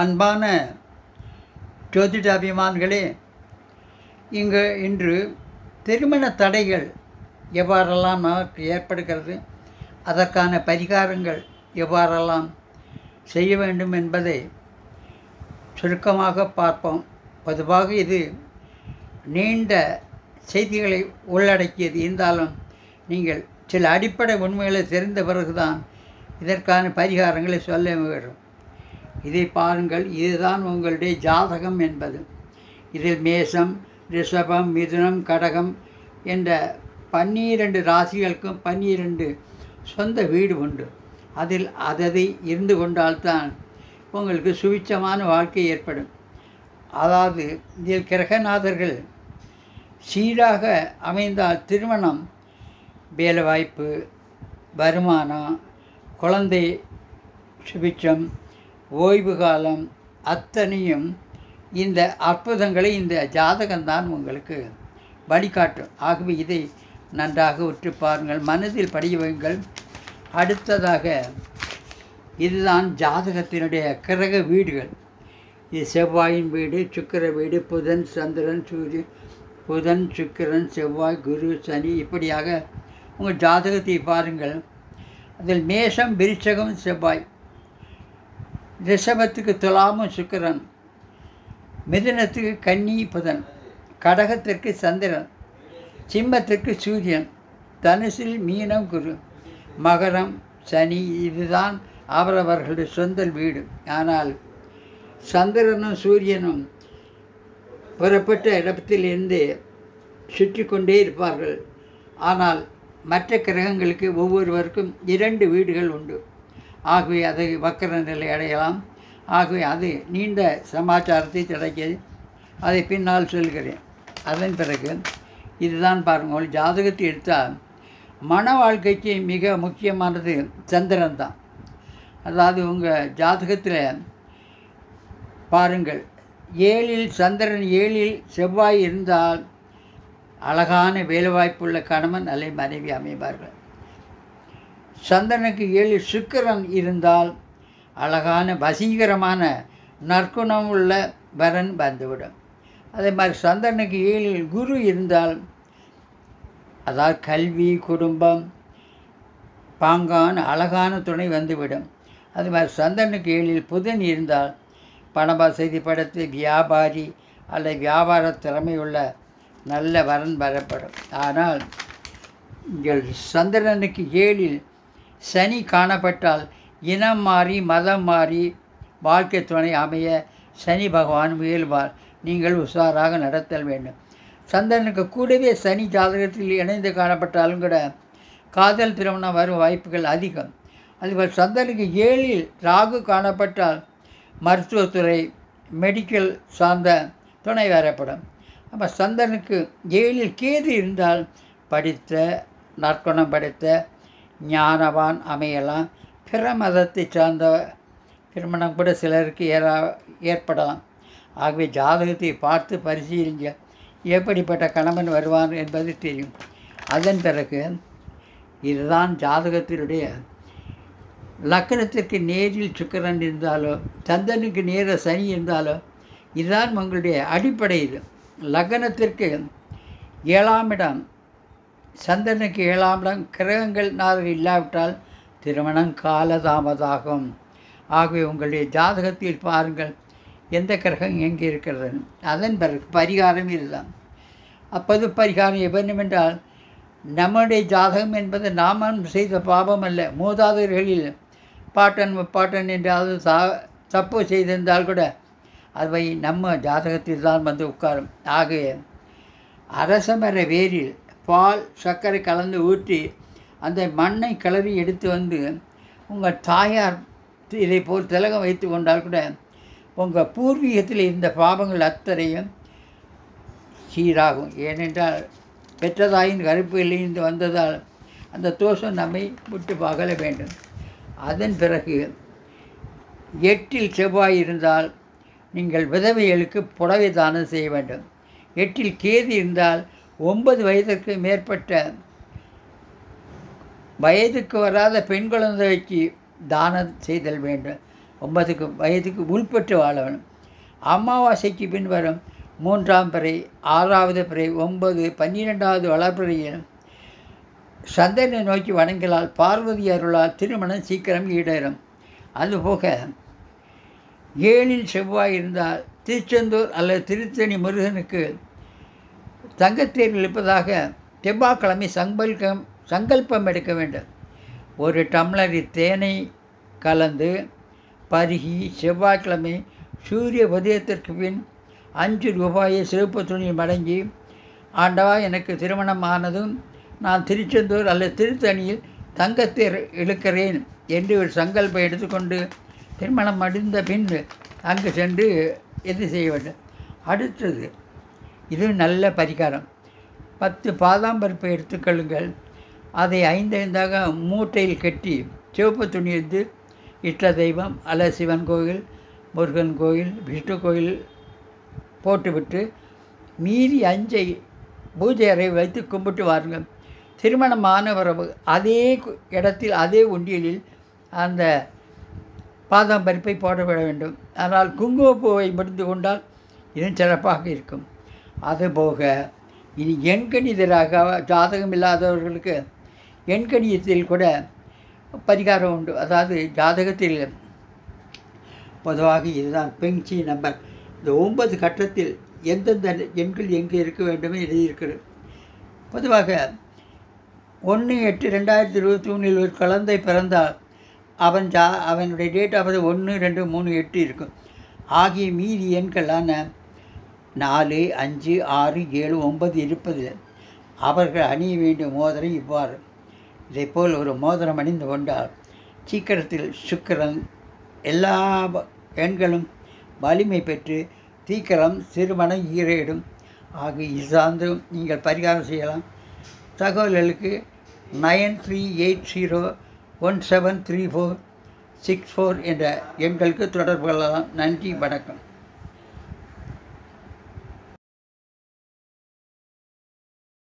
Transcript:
அன்பான ஜோதிட அபிமான்களே இங்கு இன்று திருமண தடைகள் எவ்வாறெல்லாம் நமக்கு ஏற்படுகிறது அதற்கான பரிகாரங்கள் எவ்வாறெல்லாம் செய்ய வேண்டும் என்பதை சுருக்கமாக பார்ப்போம். பொதுவாக இது நீண்ட செய்திகளை உள்ளடக்கியது. இருந்தாலும் நீங்கள் சில அடிப்படை உண்மைகளை தெரிந்த பிறகுதான் இதற்கான பரிகாரங்களை சொல்ல வேண்டும். இதை பாருங்கள் இதுதான் உங்களுடைய ஜாதகம் என்பது. இதில் மேசம் ரிஷபம் மிதுனம் கடகம் என்ற பன்னிரண்டு ராசிகளுக்கும் பன்னிரண்டு சொந்த வீடு உண்டு. அதில் அததை இருந்து கொண்டால்தான் உங்களுக்கு சுவிச்சமான வாழ்க்கை ஏற்படும். அதாவது இதில் கிரகநாதர்கள் சீராக அமைந்தால் திருமணம் வேலைவாய்ப்பு வருமானம் குழந்தை சுபிச்சம் ஓய்வு காலம் அத்தனையும் இந்த அற்புதங்களை இந்த ஜாதகம்தான் உங்களுக்கு வழிகாட்டும். ஆகவே இதை நன்றாக உற்று பாருங்கள். மனதில் படிய அடுத்ததாக இதுதான் ஜாதகத்தினுடைய கிரக வீடுகள். இது செவ்வாயின் வீடு சுக்கிர வீடு புதன் சந்திரன் சூரியன் புதன் சுக்கிரன் செவ்வாய் குரு சனி இப்படியாக உங்கள் ஜாதகத்தை பாருங்கள். அதில் மேஷம் விருச்சகம் செவ்வாய். ரிஷபத்துக்கு துலாமும் சுக்கிரன் மிதுனத்துக்கு கன்னி புதன் கடகத்திற்கு சந்திரன் சிம்மத்திற்கு சூரியன் தனுசில் மீனம் குரு மகரம் சனி இதுதான் அவரவர்களுடைய சொந்த வீடு. ஆனால் சந்திரனும் சூரியனும் புறப்பட்ட இடத்திலிருந்து சுற்றி கொண்டே இருப்பார்கள். ஆனால் மற்ற கிரகங்களுக்கு ஒவ்வொருவருக்கும் இரண்டு வீடுகள் உண்டு. ஆகவே அது வக்கர நிலை அடையலாம். ஆகவே அது நீண்ட சமாச்சாரத்தை கிடைக்கிது அதை பின்னால் சொல்கிறேன். அதன் பிறகு இதுதான் பாருங்கள். ஜாதகத்தை எடுத்தால் மன வாழ்க்கைக்கு மிக முக்கியமானது சந்திரன் தான். அதாவது உங்கள் ஜாதகத்தில் பாருங்கள். ஏழில் சந்திரன் ஏழில் செவ்வாய் இருந்தால் அழகான வேலைவாய்ப்புள்ள கணவன் அல்லது மனைவி அமைவார்கள். சந்திரனுக்கு ஏழு சுக்கிரன் இருந்தால் அழகான வசீகரமான நற்குணம் உள்ள வரன் வந்துவிடும். அதே மாதிரி சந்திரனுக்கு ஏழில் குரு இருந்தால் அதாவது கல்வி குடும்பம் பாங்கான அழகான துணை வந்துவிடும். அது மாதிரி சந்திரனுக்கு ஏழில் புதன் இருந்தால் பண வசதி படத்து வியாபாரி அல்லது வியாபார திறமையுள்ள நல்ல வரன் வரப்படும். ஆனால் இங்கே சந்திரனுக்கு ஏழில் சனி காணப்பட்டால் இனம் மாறி மதம் மாறி வாழ்க்கை துணை அமைய சனி பகவான் முயல்வார். நீங்கள் உஷாராக நடத்தல் வேண்டும். சந்திரனுக்கு கூடவே சனி ஜாதகத்தில் இணைந்து காணப்பட்டாலும் கூட காதல் திருமணம் வரும் வாய்ப்புகள் அதிகம். அதுபோல் சந்திரனுக்கு ஏழில் ராகு காணப்பட்டால் மருத்துவத்துறை மெடிக்கல் சார்ந்த துணை வரப்படும். அப்போ சந்திரனுக்கு ஏழில் கேது இருந்தால் படித்த நற்குணம் படித்த ஞானவான் அமையலாம். பிற மதத்தை சார்ந்த திருமணம் கூட சிலருக்கு ஏறா ஏற்படலாம். ஆகவே ஜாதகத்தை பார்த்து பரிசீலிங்க. எப்படிப்பட்ட கணவன் வருவான் என்பது தெரியும். அதன் பிறகு இதுதான் ஜாதகத்தினுடைய லக்கணத்திற்கு நேரில் சுக்கரன் இருந்தாலோ சந்தனுக்கு நேர சனி இருந்தாலோ இதுதான் உங்களுடைய அடிப்படை இது லக்னத்திற்கு ஏழாம் இடம். சந்திரனுக்கு ஏழாம் இடம் கிரகங்கள் நாதர் இல்லாவிட்டால் திருமணம் காலதாமதாகும். ஆகவே உங்களுடைய ஜாதகத்தில் பாருங்கள் எந்த கிரகம் எங்கே இருக்கிறது? அதன் பிறகு பரிகாரம் இதுதான். அப்போது பரிகாரம் என்றால் நம்முடைய ஜாதகம் என்பது நாம செய்த பாபம் அல்ல மூதாதையர்களில் பாட்டன் பாட்டன் என்றாவது சா தப்பு செய்திருந்தால் கூட அவை நம்ம ஜாதகத்தில் தான் வந்து உட்காரும். ஆகவே அரசமர வேரில் பால் சர்க்கரை கலந்து ஊற்றி அந்த மண்ணை கிளறி எடுத்து வந்து உங்கள் தாயார் இதை போல் திலகம் வைத்து கொண்டால் கூட உங்கள் பூர்வீகத்தில் இருந்த பாவங்கள் அத்தனையும் சீராகும். ஏனென்றால் பெற்றதாயின் கருப்பிலிருந்து வந்ததால் அந்த தோஷம் நம்மை விட்டு பகல வேண்டும். அதன் பிறகு எட்டில் செவ்வாய் இருந்தால் நீங்கள் விதவைகளுக்கு புடவை தானம் செய்ய வேண்டும். எட்டில் கேது இருந்தால் ஒன்பது வயதிற்கு மேற்பட்ட வயதுக்கு வராத பெண் குழந்தைக்கு தானம் செய்தல் வேண்டும். ஒன்பதுக்கு வயதுக்கு உள்பட்டு வாழ அமாவாசைக்கு பின் வரும் மூன்றாம் பிறை ஆறாவது பிறை ஒன்பது பன்னிரெண்டாவது வளர்ப்பிறையில் சந்தனை நோக்கி வணங்கலால் பார்வதி அருளால் திருமணம் சீக்கிரம் ஈடேறும். அதுபோக ஏழில் செவ்வாய் இருந்தால் திருச்செந்தூர் அல்லது திருத்தணி முருகனுக்கு தங்கத்தேர் இழுப்பதாக செவ்வாய்க்கிழமை சங்கல்பம் சங்கல்பம் எடுக்க வேண்டும். ஒரு டம்ளர் தேனை கலந்து பருகி செவ்வாய்க்கிழமை சூரிய உதயத்திற்கு பின் அஞ்சு ரூபாயை சிவப்பு துணியில் மடங்கி ஆண்டவா எனக்கு திருமணம் ஆனதும் நான் திருச்செந்தூர் அல்லது திருத்தணியில் தங்கத்தேர் இழுக்கிறேன் என்று ஒரு சங்கல்பம் எடுத்துக்கொண்டு திருமணம் அடைந்த பின் அங்கு சென்று இது செய்ய வேண்டும்? அடுத்தது இது நல்ல பரிகாரம். பத்து பாதாம் பருப்பை எடுத்துக்கொள்ளுங்கள் அதை ஐந்து ஐந்தாக மூட்டையில் கட்டி சிவப்பு துணி எடுத்து இஷ்ட தெய்வம் அல்ல சிவன் கோயில் முருகன் கோயில் விஷ்ணு கோயில் போட்டுவிட்டு மீறி அஞ்சை பூஜை அறை வைத்து கும்பிட்டு வாருங்கள் திருமணமான வரவு அதே இடத்தில் அதே உண்டியலில் அந்த பாதாம் பருப்பை போடவிட வேண்டும். ஆனால் குங்குமப்பூவை முடிந்து கொண்டால் இன்னும் சிறப்பாக இருக்கும். அதுபோக இனி எண்கணிதராக ஜாதகம் இல்லாதவர்களுக்கு எண்கணிதத்தில் கூட பரிகாரம் உண்டு. அதாவது ஜாதகத்தில் பொதுவாக இதுதான் பெங்சி நம்பர். இந்த ஒன்பது கட்டத்தில் எந்தெந்த எண்கள் எங்கே இருக்க வேண்டுமே எழுதியிருக்கிறது பொதுவாக ஒன்று எட்டு ரெண்டாயிரத்தி இருபத்தி மூணில் ஒரு குழந்தை பிறந்தால் அவன் ஜா அவனுடைய டேட் ஆஃப் ஒன்று ரெண்டு மூணு எட்டு இருக்கும். ஆகிய மீதி எண்களான நாலு அஞ்சு ஆறு ஏழு ஒன்பது இருப்பதில் அவர்கள் அணிய வேண்டிய மோதிரம் இவ்வாறு. இதைப்போல் ஒரு மோதிரம் அணிந்து கொண்டால் சீக்கிரத்தில் சுக்கரன் எல்லா எண்களும் வலிமை பெற்று தீக்கரம் திருமணம் ஈரேடும். ஆகிய இது நீங்கள் பரிகாரம் செய்யலாம். தகவல்களுக்கு nine three eight zero one seven three four six four என்ற எண்களுக்கு தொடர்பு கொள்ளலாம். நன்றி வணக்கம்.